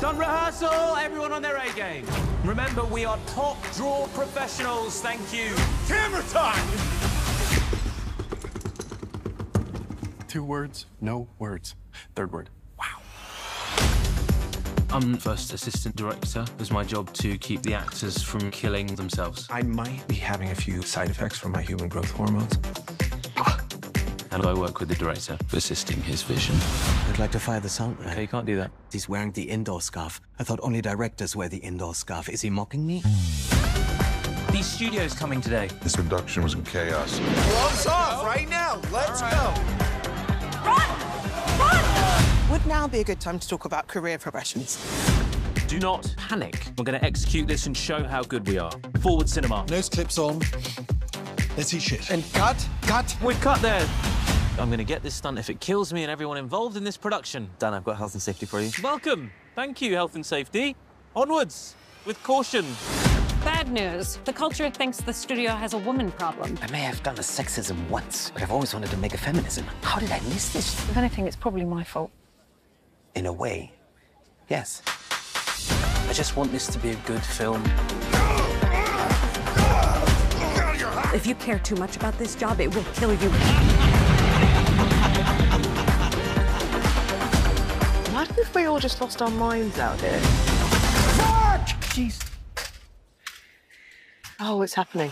Done rehearsal, everyone on their A game. Remember, we are top draw professionals, thank you. Camera time! Two words, no words. Third word. Wow. I'm first assistant director. It's my job to keep the actors from killing themselves. I might be having a few side effects from my human growth hormones. And I work with the director, assisting his vision. I'd like to fire the sound man. Okay, you can't do that. He's wearing the indoor scarf. I thought only directors wear the indoor scarf. Is he mocking me? The studios coming today. This production was in chaos. Gloves off right now. Let's go. Run! Run! Would now be a good time to talk about career progressions? Do not panic. We're going to execute this and show how good we are. Forward cinema. Nose clips on. Let's see shit. And cut, cut. We've cut there. I'm going to get this stunt if it kills me and everyone involved in this production. Dan, I've got health and safety for you. Welcome. Thank you, health and safety. Onwards, with caution. Bad news. The culture thinks the studio has a woman problem. I may have done a sexism once, but I've always wanted to make a feminism. How did I miss this? If anything, it's probably my fault. In a way, yes. I just want this to be a good film. If you care too much about this job, it will kill you. We all just lost our minds out here? Jeez. Oh, it's happening.